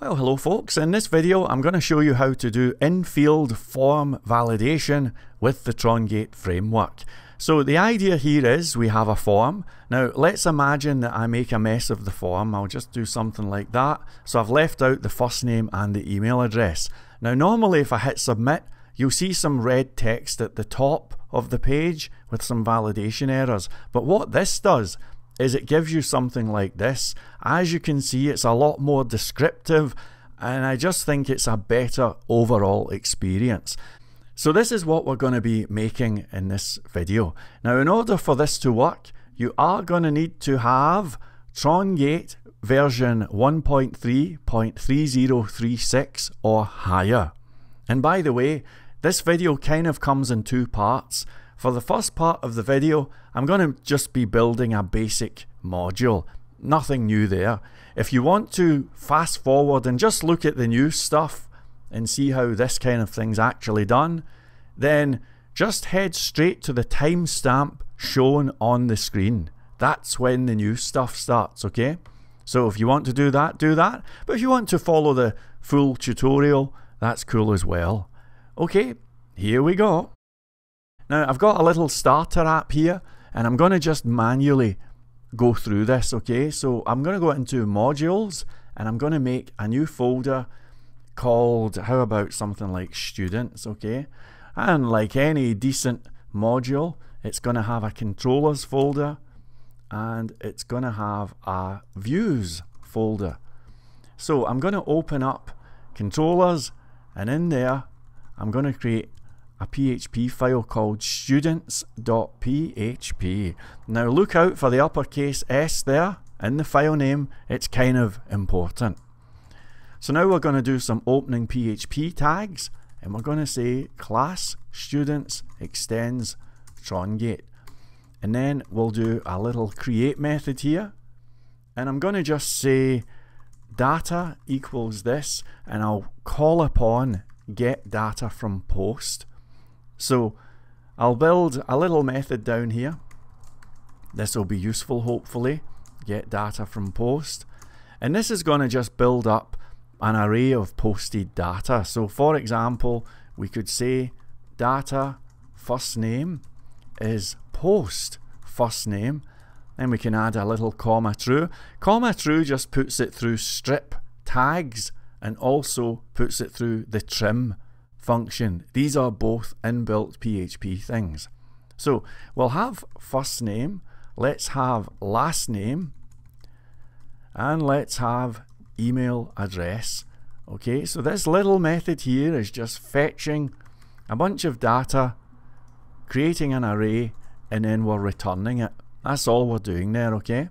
Well, hello folks. In this video, I'm going to show you how to do in-field form validation with the Trongate framework. So the idea here is we have a form. Now let's imagine that I make a mess of the form. I'll just do something like that. So I've left out the first name and the email address. Now normally if I hit submit, you'll see some red text at the top of the page with some validation errors. But what this does is it gives you something like this. As you can see, it's a lot more descriptive and I just think it's a better overall experience. So this is what we're going to be making in this video. Now in order for this to work, you are going to need to have Trongate version 1.3.3036 or higher. And by the way, this video kind of comes in two parts. For the first part of the video, I'm going to just be building a basic module. Nothing new there. If you want to fast forward and just look at the new stuff and see how this kind of thing's actually done, then just head straight to the timestamp shown on the screen. That's when the new stuff starts, okay? So if you want to do that, do that. But if you want to follow the full tutorial, that's cool as well. Okay, here we go. Now I've got a little starter app here and I'm going to just manually go through this, okay? So I'm going to go into modules and I'm going to make a new folder called, how about something like students, okay? And like any decent module, it's going to have a controllers folder and it's going to have a views folder. So I'm going to open up controllers and in there I'm going to create a PHP file called students.php. Now look out for the uppercase S there in the file name, it's kind of important. So now we're going to do some opening PHP tags and we're going to say class students extends Trongate. And then we'll do a little create method here. And I'm going to just say data equals this and I'll call upon get data from post. So I'll build a little method down here. This will be useful hopefully. Get data from post. And this is going to just build up an array of posted data. So for example, we could say data first name is post first name. Then we can add a little comma true. Comma true just puts it through strip tags and also puts it through the trim function. These are both inbuilt PHP things. So we'll have first name, let's have last name, and let's have email address. Okay, so this little method here is just fetching a bunch of data, creating an array, and then we're returning it. That's all we're doing there, okay?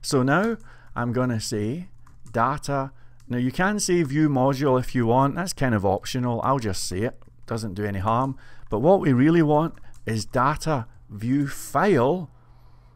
So now I'm going to say data now you can say view module if you want, that's kind of optional, I'll just say it, doesn't do any harm. But what we really want is data view file.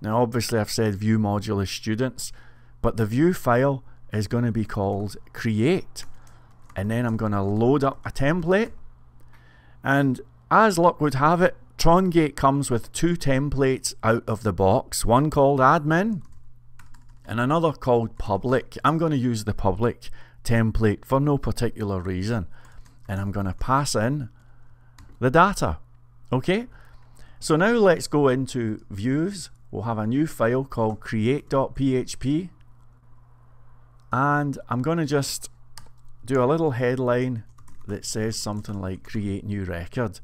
Now obviously I've said view module is students, but the view file is going to be called create. And then I'm going to load up a template. And as luck would have it, Trongate comes with two templates out of the box, one called admin and another called public. I'm going to use the public template for no particular reason and I'm going to pass in the data. Okay, so now let's go into views. We'll have a new file called create.php and I'm going to just do a little headline that says something like create new record.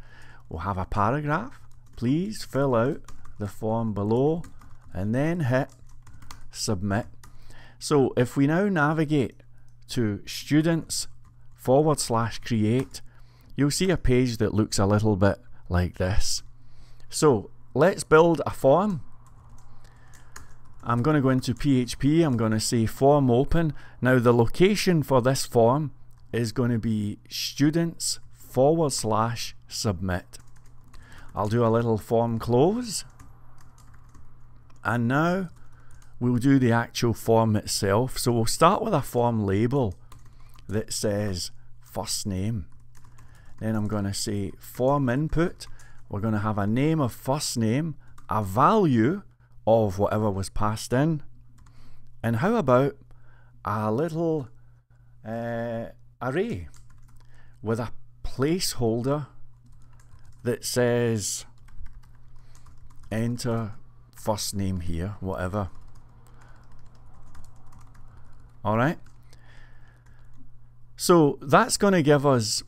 We'll have a paragraph. Please fill out the form below and then hit submit. So if we now navigate to students forward slash create, you'll see a page that looks a little bit like this. So let's build a form. I'm going to go into PHP, I'm going to say form open. Now the location for this form is going to be students forward slash submit. I'll do a little form close. And now we'll do the actual form itself. So we'll start with a form label that says first name. Then I'm going to say form input. We're going to have a name of first name, a value of whatever was passed in. And how about a little uh, array with a placeholder that says enter first name here, whatever. Alright? So that's going to give us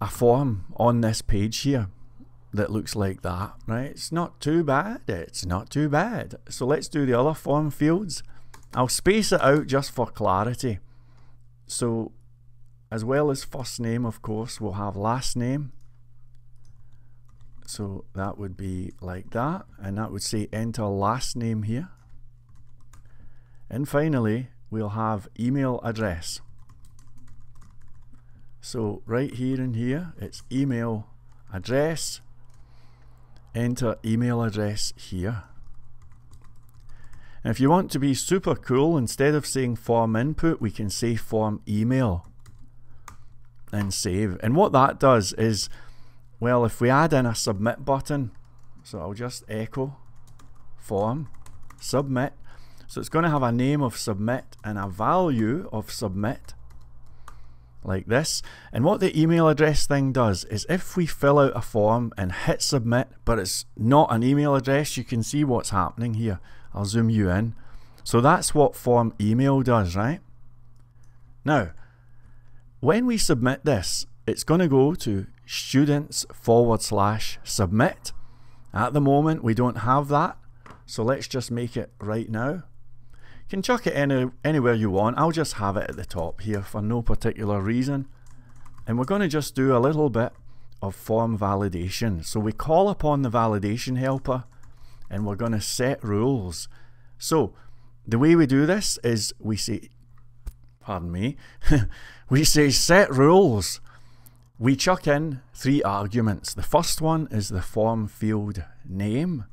a form on this page here that looks like that, right? It's not too bad. It's not too bad. So let's do the other form fields. I'll space it out just for clarity. So as well as first name, of course, we'll have last name. So that would be like that. And that would say enter last name here. And finally, we'll have email address. So right here and here, it's email address. Enter email address here. And if you want to be super cool, instead of saying form input, we can say form email and save. And what that does is, well, if we add in a submit button, so I'll just echo form submit. So it's going to have a name of submit and a value of submit like this. And what the email address thing does is if we fill out a form and hit submit, but it's not an email address, you can see what's happening here. I'll zoom you in. So that's what form email does, right? Now, when we submit this, it's going to go to students forward slash submit. At the moment, we don't have that. So let's just make it right now. Can chuck it any, anywhere you want. I'll just have it at the top here for no particular reason. And we're going to just do a little bit of form validation. So we call upon the validation helper and we're going to set rules. So the way we do this is we say, pardon me, we say set rules. We chuck in three arguments. The first one is the form field name.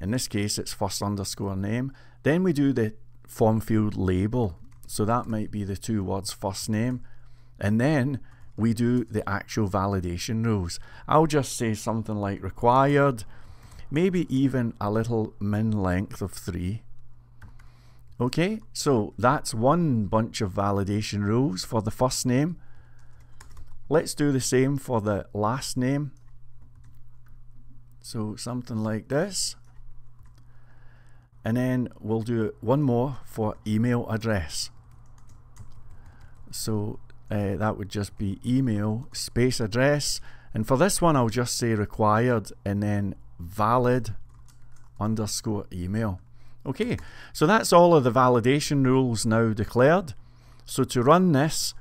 In this case, it's first underscore name. Then we do the form field label. So that might be the two words first name. And then we do the actual validation rules. I'll just say something like required, maybe even a little min length of 3 Okay, so that's one bunch of validation rules for the first name. Let's do the same for the last name. So something like this. And then we'll do one more for email address. So uh, that would just be email space address. And for this one, I'll just say required and then valid underscore email. Okay, so that's all of the validation rules now declared. So to run this,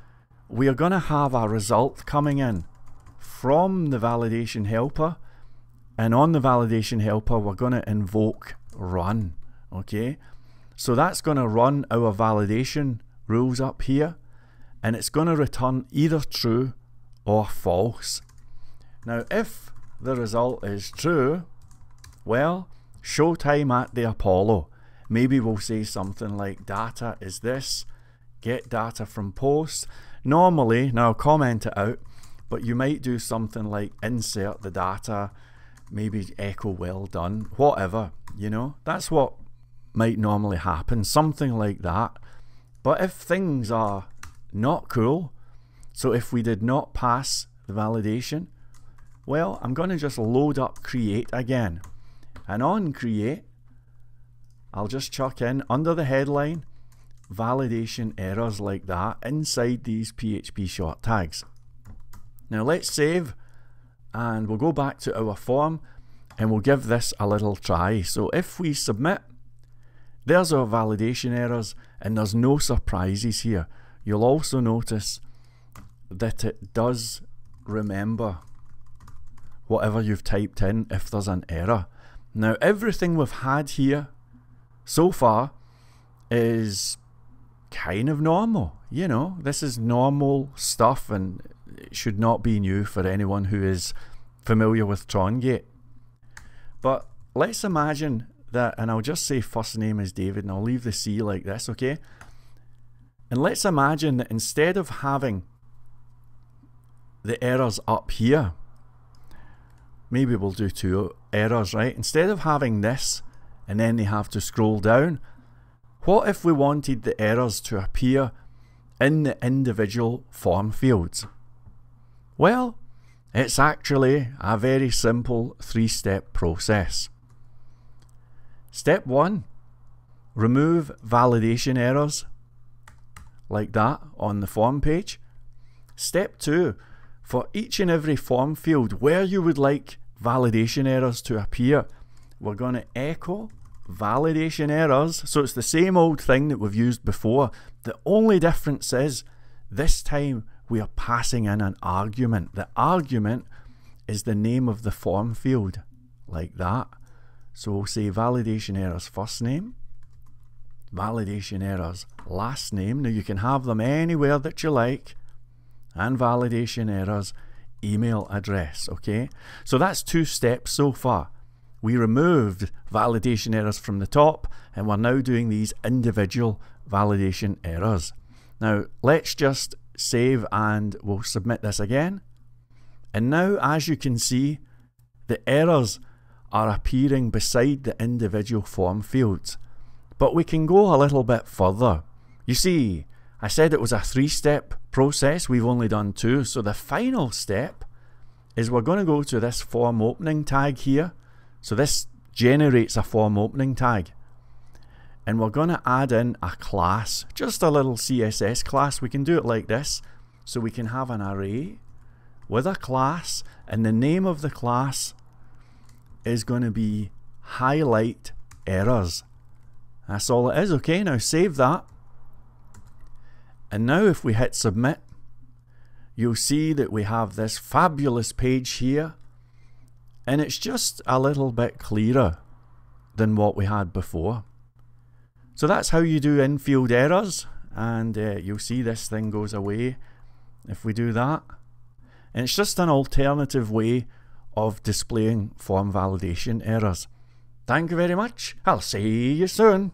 we are going to have a result coming in from the validation helper. And on the validation helper, we're going to invoke run. Okay, so that's going to run our validation rules up here. And it's going to return either true or false. Now, if the result is true, well, showtime at the Apollo. Maybe we'll say something like data is this, get data from post. Normally, now comment it out, but you might do something like insert the data, maybe echo well done, whatever, you know. That's what might normally happen, something like that. But if things are not cool, so if we did not pass the validation, well, I'm going to just load up create again. And on create, I'll just chuck in under the headline validation errors like that inside these PHP short tags. Now let's save and we'll go back to our form and we'll give this a little try. So if we submit, there's our validation errors and there's no surprises here. You'll also notice that it does remember whatever you've typed in if there's an error. Now everything we've had here so far is kind of normal. You know, this is normal stuff and it should not be new for anyone who is familiar with Trongate. But let's imagine that, and I'll just say first name is David and I'll leave the C like this, okay? And let's imagine that instead of having the errors up here, maybe we'll do two errors, right? Instead of having this and then they have to scroll down. What if we wanted the errors to appear in the individual form fields? Well, it's actually a very simple three step process. Step one remove validation errors like that on the form page. Step two for each and every form field where you would like validation errors to appear, we're going to echo validation errors. So it's the same old thing that we've used before. The only difference is this time we are passing in an argument. The argument is the name of the form field, like that. So we'll say validation errors first name, validation errors last name. Now you can have them anywhere that you like, and validation errors email address. Okay, so that's two steps so far. We removed validation errors from the top, and we're now doing these individual validation errors. Now let's just save and we'll submit this again. And now, as you can see, the errors are appearing beside the individual form fields. But we can go a little bit further. You see, I said it was a three step process, we've only done two. So the final step is we're going to go to this form opening tag here. So this generates a form opening tag. And we're going to add in a class, just a little CSS class. We can do it like this. So we can have an array with a class, and the name of the class is going to be highlight errors. That's all it is. Okay, now save that. And now if we hit submit, you'll see that we have this fabulous page here. And it's just a little bit clearer than what we had before. So that's how you do infield errors. And uh, you'll see this thing goes away if we do that. And it's just an alternative way of displaying form validation errors. Thank you very much. I'll see you soon.